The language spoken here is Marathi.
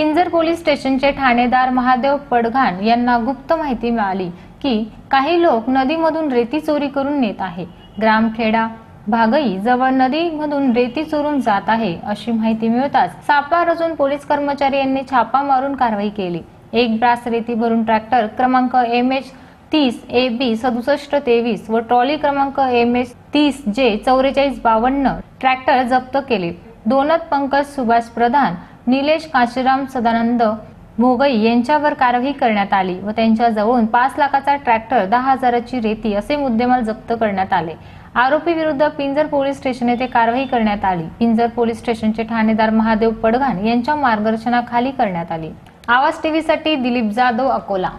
पिंजर पोलीस स्टेशनचे ठाणेदार महादेव पडघान यांना गुप्त माहिती मिळाली की काही लोक नदीमधून रेती चोरी करून नेत आहे. ग्रामखेडा भागई जवळ नदीमधून रेती चोरून जात आहे अशी माहिती मिळताच सापळा रचून पोलीस कर्मचारी यांनी छापा मारून कारवाई केली. एक ब्रास रेती भरून ट्रॅक्टर क्रमांक एम एच तीस ए बी सदुसष्ट तेवीस व ट्रॉली क्रमांक एम एच तीस जे चौवेचाळीस बावन्न ट्रॅक्टर जप्त केले. दोनत पंकज सुभाष प्रधान निलेश काशीराम सदानंद भोगई यांच्यावर कारवाई करण्यात आली व त्यांच्याजवळून पाच लाखाचा ट्रॅक्टर दहा हजाराची रेती असे मुद्देमाल जप्त करण्यात आले. आरोपी विरुद्ध पिंजर पोलीस स्टेशन येथे कारवाई करण्यात आली. पिंजर पोलीस स्टेशनचे ठाणेदार महादेव पडघान यांच्या मार्गदर्शनाखाली करण्यात आली. आवाज टीव्हीसाठी दिलीप जाधव अकोला.